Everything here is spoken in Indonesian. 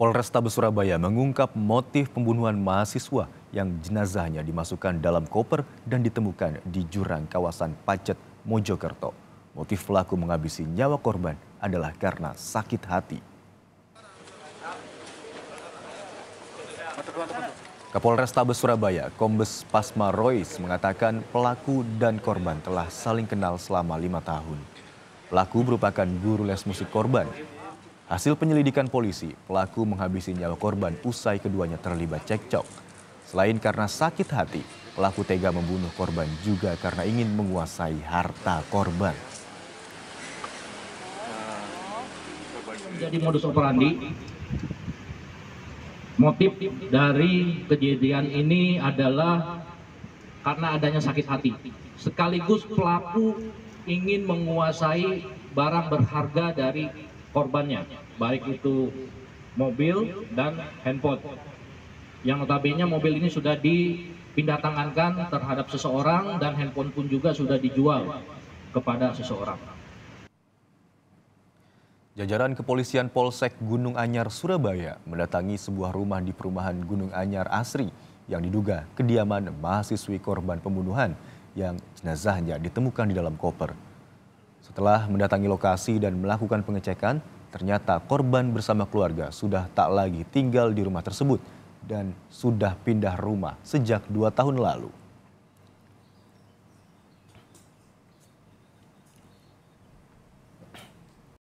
Polrestabes Surabaya mengungkap motif pembunuhan mahasiswa yang jenazahnya dimasukkan dalam koper dan ditemukan di jurang kawasan Pacet, Mojokerto. Motif pelaku menghabisi nyawa korban adalah karena sakit hati. Kapolres Tabes Surabaya, Kombes Pasma Royce mengatakan pelaku dan korban telah saling kenal selama lima tahun. Pelaku merupakan guru les musik korban Hasil penyelidikan polisi, pelaku menghabisi nyawa korban usai keduanya terlibat cekcok. Selain karena sakit hati, pelaku tega membunuh korban juga karena ingin menguasai harta korban. Jadi modus operandi, motif dari kejadian ini adalah karena adanya sakit hati. Sekaligus pelaku ingin menguasai barang berharga dari korbannya, baik itu mobil dan handphone. Yang notabene mobil ini sudah dipindah tangankan terhadap seseorang dan handphone pun juga sudah dijual kepada seseorang. Jajaran kepolisian Polsek Gunung Anyar Surabaya mendatangi sebuah rumah di perumahan Gunung Anyar Asri yang diduga kediaman mahasiswi korban pembunuhan yang jenazahnya ditemukan di dalam koper. Setelah mendatangi lokasi dan melakukan pengecekan, ternyata korban bersama keluarga sudah tak lagi tinggal di rumah tersebut dan sudah pindah rumah sejak dua tahun lalu.